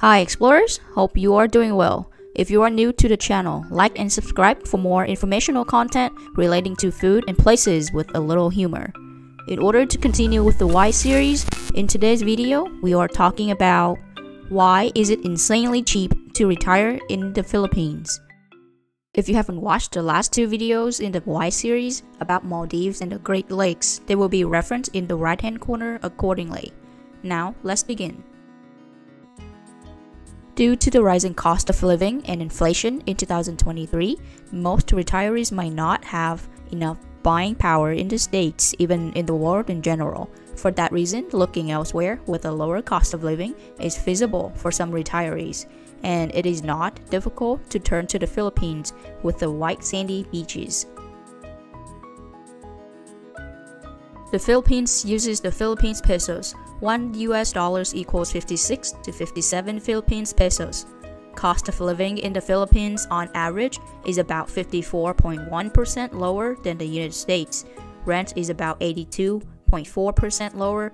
Hi explorers, hope you are doing well. If you are new to the channel, like and subscribe for more informational content relating to food and places with a little humor. In order to continue with the Why series, in today's video, we are talking about why is it insanely cheap to retire in the Philippines. If you haven't watched the last two videos in the Why series about Maldives and the Great Lakes, they will be referenced in the right hand corner accordingly. Now, let's begin. Due to the rising cost of living and inflation in 2023, most retirees might not have enough buying power in the States, even in the world in general. For that reason, looking elsewhere with a lower cost of living is feasible for some retirees, and it is not difficult to turn to the Philippines with the white sandy beaches. The Philippines uses the Philippines pesos, 1 US dollars equals 56 to 57 Philippines pesos. Cost of living in the Philippines on average is about 54.1% lower than the United States. Rent is about 82.4% lower.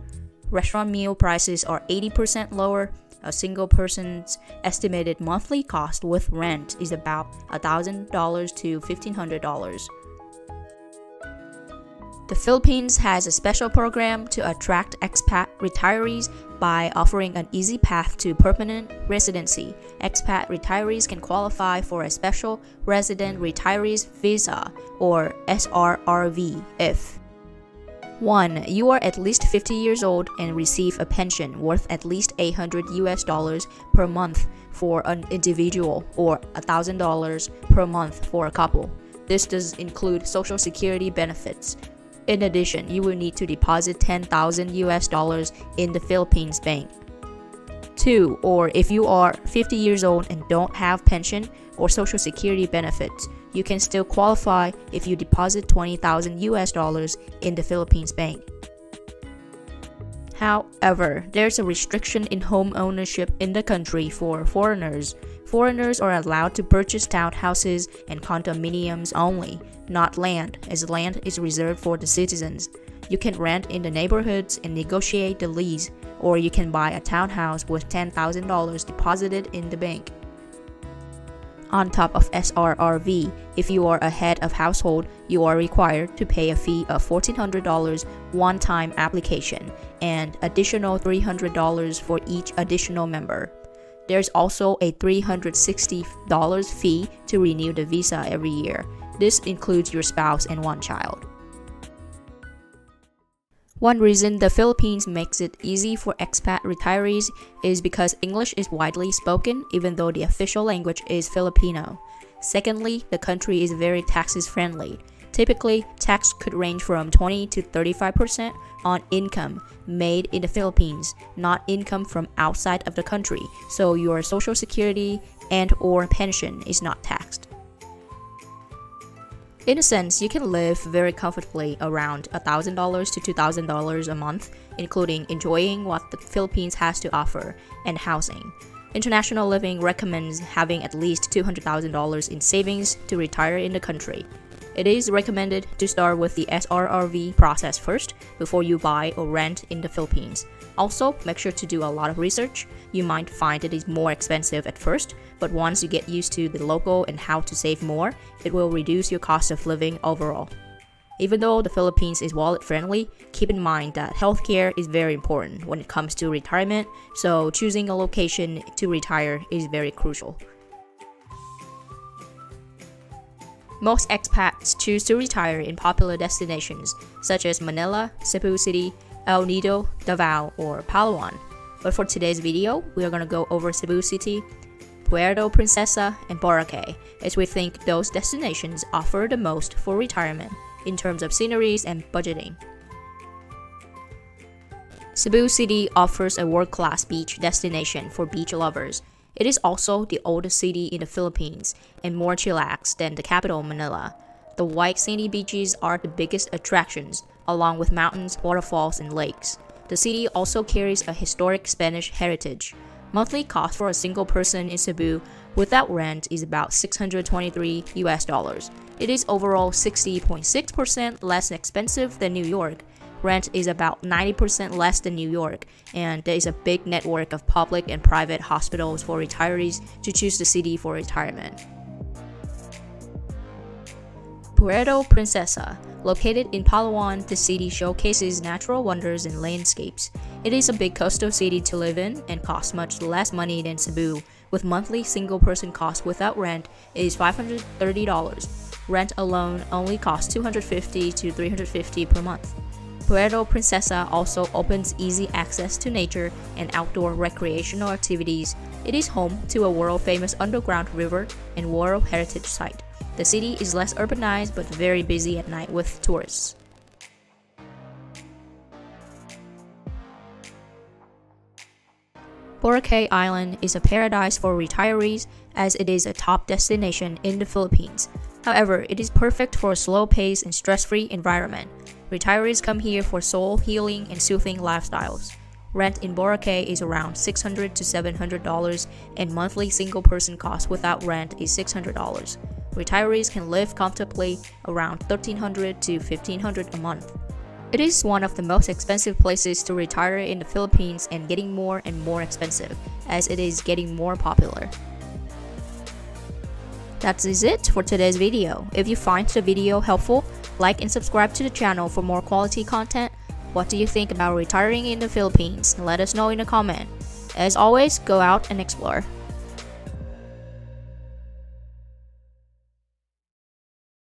Restaurant meal prices are 80% lower. A single person's estimated monthly cost with rent is about $1,000 to $1,500. The Philippines has a special program to attract expat retirees by offering an easy path to permanent residency. Expat retirees can qualify for a special resident retirees visa or SRRV if 1. You are at least 50 years old and receive a pension worth at least 800 US dollars per month for an individual or $1,000 per month for a couple. This does include social security benefits, in addition, you will need to deposit 10,000 US dollars in the Philippines bank. 2. Or if you are 50 years old and don't have pension or social security benefits, you can still qualify if you deposit 20,000 US dollars in the Philippines bank. However, there's a restriction in home ownership in the country for foreigners. Foreigners are allowed to purchase townhouses and condominiums only, not land, as land is reserved for the citizens. You can rent in the neighborhoods and negotiate the lease, or you can buy a townhouse with $10,000 deposited in the bank on top of SRRV. If you are a head of household, you are required to pay a fee of $1,400 one time application and additional $300 for each additional member. There's also a $360 fee to renew the visa every year. This includes your spouse and one child. One reason the Philippines makes it easy for expat retirees is because English is widely spoken even though the official language is Filipino. Secondly, the country is very taxes friendly. Typically, tax could range from 20 to 35% on income made in the Philippines, not income from outside of the country, so your social security and or pension is not taxed. In a sense, you can live very comfortably around $1,000 to $2,000 a month, including enjoying what the Philippines has to offer and housing. International Living recommends having at least $200,000 in savings to retire in the country. It is recommended to start with the SRRV process first before you buy or rent in the Philippines. Also, make sure to do a lot of research. You might find it is more expensive at first, but once you get used to the local and how to save more, it will reduce your cost of living overall. Even though the Philippines is wallet friendly, keep in mind that healthcare is very important when it comes to retirement, so choosing a location to retire is very crucial. Most expats choose to retire in popular destinations such as Manila, Cebu City, El Nido, Davao, or Palawan. But for today's video, we are going to go over Cebu City, Puerto Princesa, and Boracay, as we think those destinations offer the most for retirement in terms of sceneries and budgeting. Cebu City offers a world-class beach destination for beach lovers it is also the oldest city in the Philippines and more chillax than the capital Manila. The white sandy beaches are the biggest attractions, along with mountains, waterfalls, and lakes. The city also carries a historic Spanish heritage. Monthly cost for a single person in Cebu without rent is about 623 US dollars. It is overall 60.6% less expensive than New York, rent is about 90% less than New York, and there is a big network of public and private hospitals for retirees to choose the city for retirement. Puerto Princesa. Located in Palawan, the city showcases natural wonders and landscapes. It is a big coastal city to live in and costs much less money than Cebu, with monthly single person cost without rent is $530. Rent alone only costs 250 to 350 per month. Puerto Princesa also opens easy access to nature and outdoor recreational activities. It is home to a world famous underground river and World Heritage Site. The city is less urbanized but very busy at night with tourists. Boracay Island is a paradise for retirees as it is a top destination in the Philippines. However, it is perfect for a slow pace and stress free environment. Retirees come here for soul healing and soothing lifestyles. Rent in Boracay is around 600 to $700, and monthly single person cost without rent is $600. Retirees can live comfortably around 1,300 to 1,500 a month. It is one of the most expensive places to retire in the Philippines and getting more and more expensive as it is getting more popular. That is it for today's video. If you find the video helpful, like and subscribe to the channel for more quality content. What do you think about retiring in the Philippines? Let us know in a comment. As always, go out and explore.